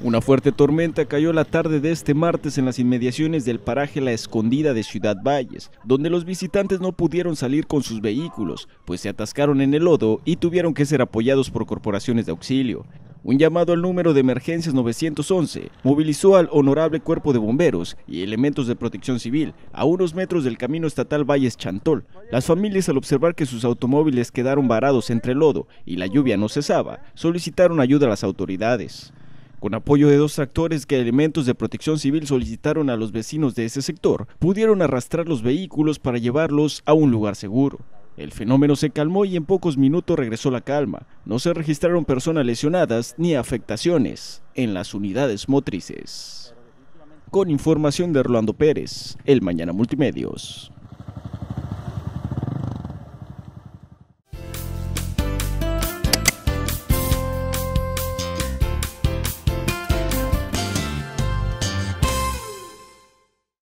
Una fuerte tormenta cayó la tarde de este martes en las inmediaciones del paraje La Escondida de Ciudad Valles, donde los visitantes no pudieron salir con sus vehículos, pues se atascaron en el lodo y tuvieron que ser apoyados por corporaciones de auxilio. Un llamado al número de emergencias 911 movilizó al honorable cuerpo de bomberos y elementos de protección civil a unos metros del camino estatal Valles Chantol. Las familias al observar que sus automóviles quedaron varados entre el lodo y la lluvia no cesaba, solicitaron ayuda a las autoridades. Con apoyo de dos tractores que elementos de protección civil solicitaron a los vecinos de ese sector, pudieron arrastrar los vehículos para llevarlos a un lugar seguro. El fenómeno se calmó y en pocos minutos regresó la calma. No se registraron personas lesionadas ni afectaciones en las unidades motrices. Con información de Rolando Pérez, El Mañana Multimedios.